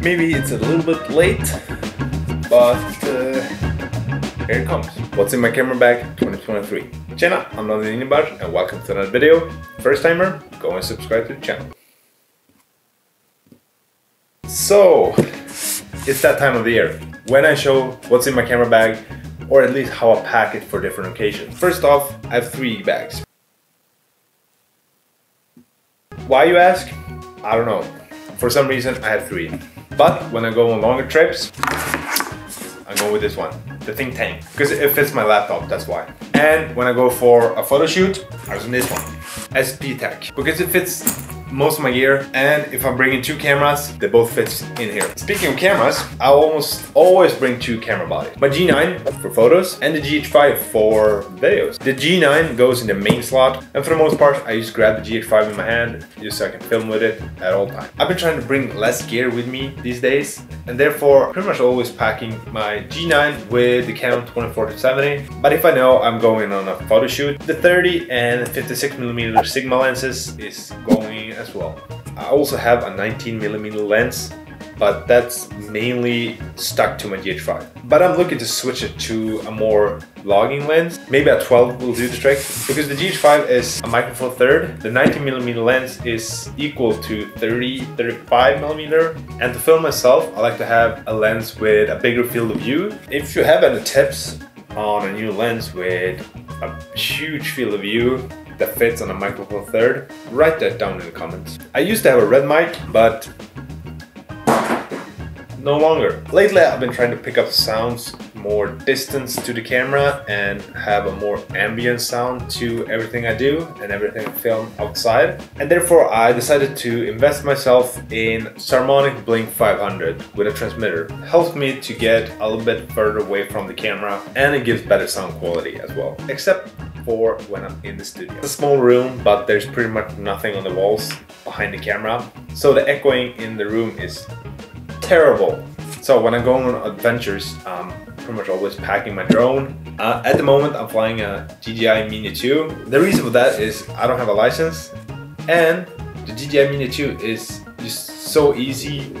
Maybe it's a little bit late, but uh, here it comes. What's in my camera bag 2023? Tjena, I'm Daniel Inibar and welcome to another video. First timer, go and subscribe to the channel. So, it's that time of the year when I show what's in my camera bag or at least how I pack it for different occasions. First off, I have three bags. Why you ask? I don't know. For some reason I have three. But when I go on longer trips, I go with this one, the Think Tank, because it fits my laptop, that's why. And when I go for a photo shoot, I use this one, SP Tech, because it fits most of my gear and if I'm bringing two cameras, they both fit in here. Speaking of cameras, I almost always bring two camera bodies. My G9 for photos and the GH5 for videos. The G9 goes in the main slot and for the most part I just grab the GH5 in my hand just so I can film with it at all times. I've been trying to bring less gear with me these days and therefore pretty much always packing my G9 with the Canon 24-70 but if I know I'm going on a photo shoot, the 30 and 56mm Sigma lenses is going as well. I also have a 19mm lens but that's mainly stuck to my GH5. But I'm looking to switch it to a more vlogging lens. Maybe a 12 will do the trick because the GH5 is a micro four third. The 19mm lens is equal to 30, 35mm. And to film myself, I like to have a lens with a bigger field of view. If you have any tips on a new lens with a huge field of view that fits on a micro third? write that down in the comments. I used to have a Rode mic, but no longer. Lately I've been trying to pick up sounds more distance to the camera and have a more ambient sound to everything I do and everything I film outside. And therefore I decided to invest myself in Saramonic Blink 500 with a transmitter. Helps me to get a little bit further away from the camera and it gives better sound quality as well. Except for when I'm in the studio. It's a small room, but there's pretty much nothing on the walls behind the camera. So the echoing in the room is terrible. So when I go on adventures, I'm pretty much always packing my drone. Uh, at the moment, I'm flying a DJI Mini 2. The reason for that is I don't have a license, and the DJI Mini 2 is just so easy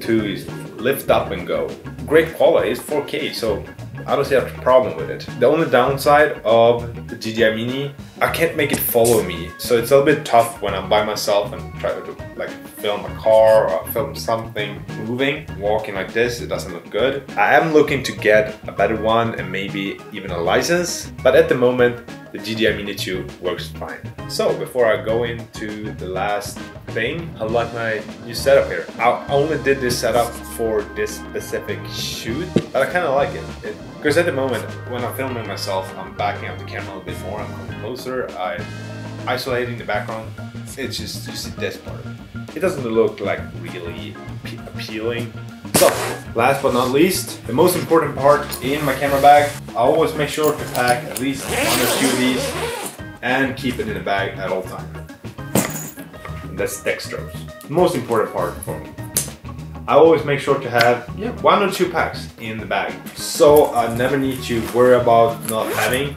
to lift up and go. Great quality, it's 4K, so I don't see a problem with it. The only downside of the DJI Mini, I can't make it follow me. So it's a little bit tough when I'm by myself and try to like film a car or film something moving. Walking like this, it doesn't look good. I am looking to get a better one and maybe even a license. But at the moment, the DJI Mini 2 works fine. So before I go into the last thing, I like my new setup here. I only did this setup for this specific shoot, but I kind of like it. it. Because at the moment, when I'm filming myself, I'm backing up the camera a little bit more, I'm coming closer, I'm isolating the background. It's just, you see this part. It doesn't look like really appealing so, last but not least, the most important part in my camera bag, I always make sure to pack at least one or two of these and keep it in the bag at all times. That's dextrose. Most important part for me. I always make sure to have yeah, one or two packs in the bag. So I never need to worry about not having.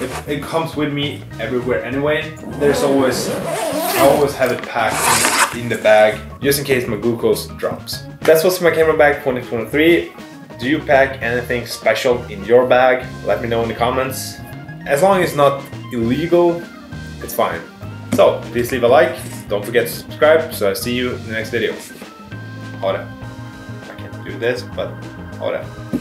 If it comes with me everywhere anyway, there's always, I always have it packed in, the bag just in case my glucose drops. That's what's in my camera bag 2023. Do you pack anything special in your bag? Let me know in the comments. As long as it's not illegal, it's fine. So, please leave a like, don't forget to subscribe, so I'll see you in the next video. Ha det. I can't do this, but ha det.